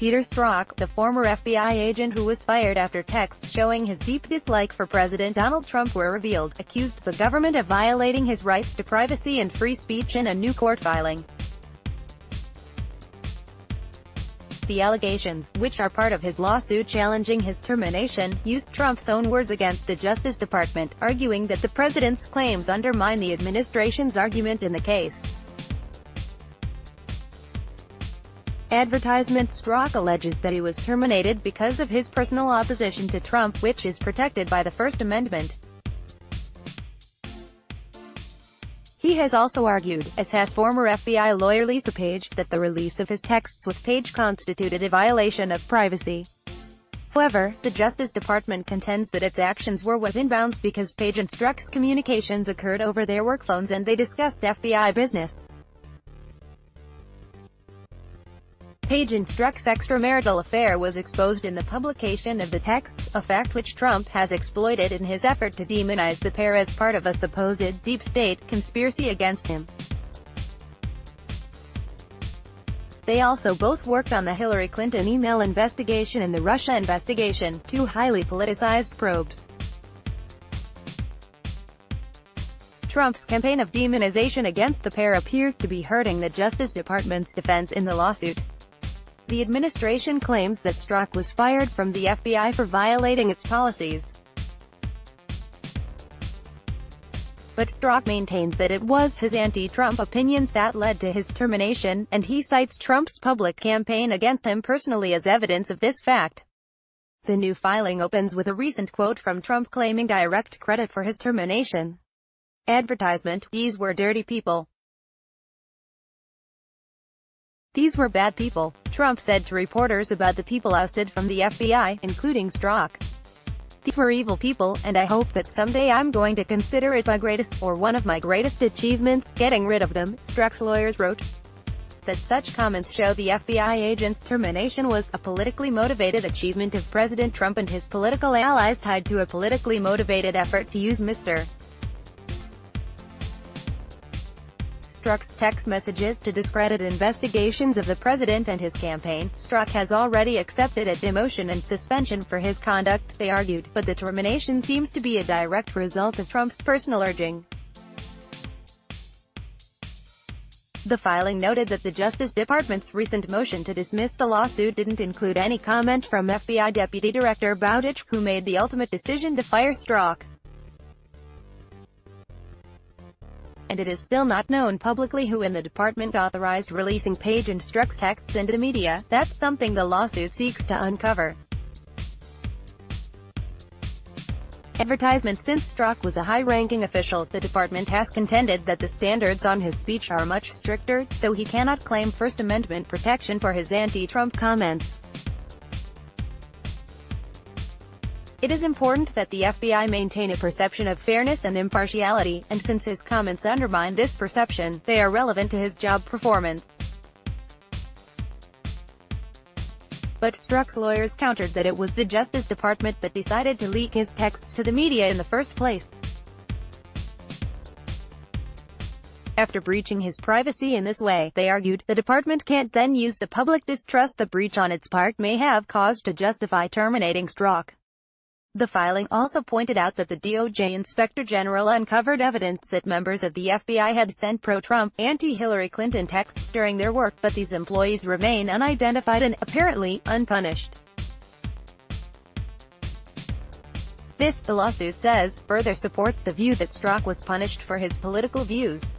Peter Strzok, the former FBI agent who was fired after texts showing his deep dislike for President Donald Trump were revealed, accused the government of violating his rights to privacy and free speech in a new court filing. The allegations, which are part of his lawsuit challenging his termination, used Trump's own words against the Justice Department, arguing that the president's claims undermine the administration's argument in the case. Advertisement Strzok alleges that he was terminated because of his personal opposition to Trump, which is protected by the First Amendment. He has also argued, as has former FBI lawyer Lisa Page, that the release of his texts with Page constituted a violation of privacy. However, the Justice Department contends that its actions were within bounds because Page and Strzok's communications occurred over their work phones and they discussed FBI business. Page and Strzok's extramarital affair was exposed in the publication of the texts, a fact which Trump has exploited in his effort to demonize the pair as part of a supposed deep state conspiracy against him. They also both worked on the Hillary Clinton email investigation and the Russia investigation, two highly politicized probes. Trump's campaign of demonization against the pair appears to be hurting the Justice Department's defense in the lawsuit. The administration claims that Strzok was fired from the FBI for violating its policies. But Strzok maintains that it was his anti-Trump opinions that led to his termination, and he cites Trump's public campaign against him personally as evidence of this fact. The new filing opens with a recent quote from Trump claiming direct credit for his termination. Advertisement, these were dirty people. These were bad people, Trump said to reporters about the people ousted from the FBI, including Strzok. These were evil people, and I hope that someday I'm going to consider it my greatest, or one of my greatest achievements, getting rid of them, Strzok's lawyers wrote. That such comments show the FBI agent's termination was a politically motivated achievement of President Trump and his political allies tied to a politically motivated effort to use Mr. Strzok's text messages to discredit investigations of the president and his campaign. Strzok has already accepted a demotion and suspension for his conduct, they argued, but the termination seems to be a direct result of Trump's personal urging. The filing noted that the Justice Department's recent motion to dismiss the lawsuit didn't include any comment from FBI Deputy Director Bowdich, who made the ultimate decision to fire Strzok. And it is still not known publicly who in the department authorized releasing Page and Strzok's texts into the media. That's something the lawsuit seeks to uncover. Advertisement Since Strzok was a high-ranking official, the department has contended that the standards on his speech are much stricter, so he cannot claim First Amendment protection for his anti-Trump comments. It is important that the FBI maintain a perception of fairness and impartiality, and since his comments undermine this perception, they are relevant to his job performance. But Strzok's lawyers countered that it was the Justice Department that decided to leak his texts to the media in the first place. After breaching his privacy in this way, they argued, the department can't then use the public distrust the breach on its part may have caused to justify terminating Strzok. The filing also pointed out that the DOJ Inspector General uncovered evidence that members of the FBI had sent pro-Trump, anti-Hillary Clinton texts during their work, but these employees remain unidentified and, apparently, unpunished. This, the lawsuit says, further supports the view that Strzok was punished for his political views.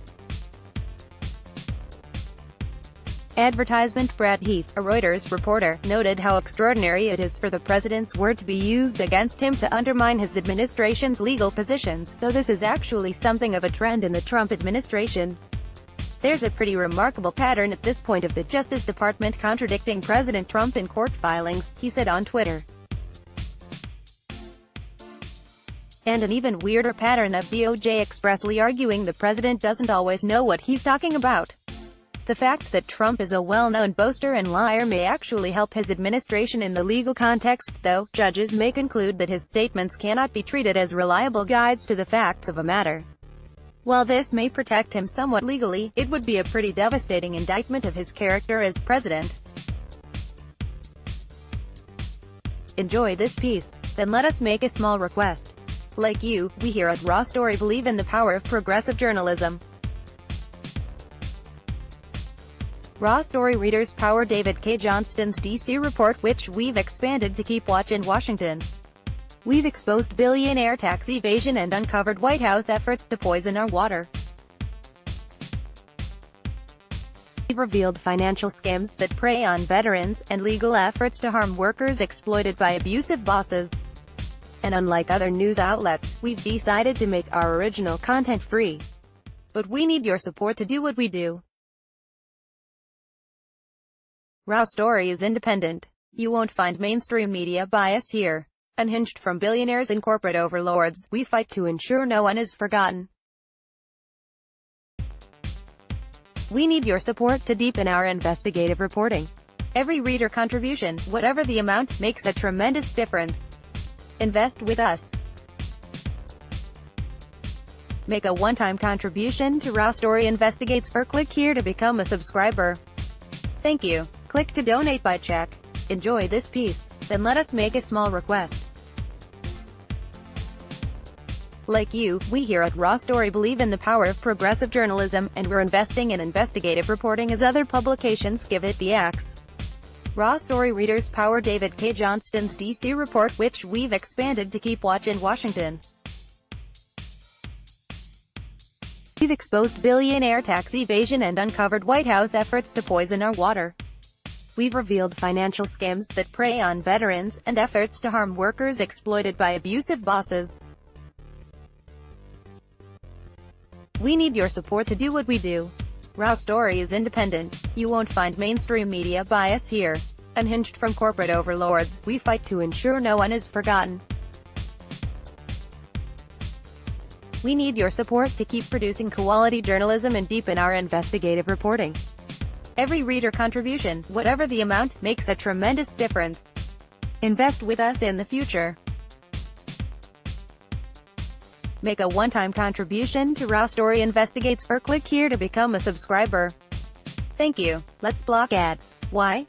Advertisement Brad Heath, a Reuters reporter, noted how extraordinary it is for the president's word to be used against him to undermine his administration's legal positions, though this is actually something of a trend in the Trump administration. There's a pretty remarkable pattern at this point of the Justice Department contradicting President Trump in court filings, he said on Twitter. And an even weirder pattern of DOJ expressly arguing the president doesn't always know what he's talking about. The fact that Trump is a well-known boaster and liar may actually help his administration in the legal context, though, judges may conclude that his statements cannot be treated as reliable guides to the facts of a matter. While this may protect him somewhat legally, it would be a pretty devastating indictment of his character as president. Enjoy this piece, then let us make a small request. Like you, we here at Raw Story believe in the power of progressive journalism. Raw Story readers power David Cay Johnston's DC report which we've expanded to keep watch in Washington. We've exposed billionaire tax evasion and uncovered White House efforts to poison our water. We've revealed financial scams that prey on veterans, and legal efforts to harm workers exploited by abusive bosses. And unlike other news outlets, we've decided to make our original content free. But we need your support to do what we do. Raw Story is independent. You won't find mainstream media bias here. Unhinged from billionaires and corporate overlords, we fight to ensure no one is forgotten. We need your support to deepen our investigative reporting. Every reader contribution, whatever the amount, makes a tremendous difference. Invest with us. Make a one-time contribution to Raw Story Investigates or click here to become a subscriber. Thank you. Click to donate by check. Enjoy this piece, then let us make a small request. Like you, we here at Raw Story believe in the power of progressive journalism, and we're investing in investigative reporting as other publications give it the axe. Raw Story readers power David Cay Johnston's DC report which we've expanded to keep watch in Washington. We've exposed billionaire tax evasion and uncovered White House efforts to poison our water. We've revealed financial scams that prey on veterans, and efforts to harm workers exploited by abusive bosses. We need your support to do what we do. Raw Story is independent. You won't find mainstream media bias here. Unhinged from corporate overlords, we fight to ensure no one is forgotten. We need your support to keep producing quality journalism and deepen our investigative reporting. Every reader contribution, whatever the amount, makes a tremendous difference. Invest with us in the future. Make a one-time contribution to Raw Story Investigates or click here to become a subscriber. Thank you. Let's block ads. Why?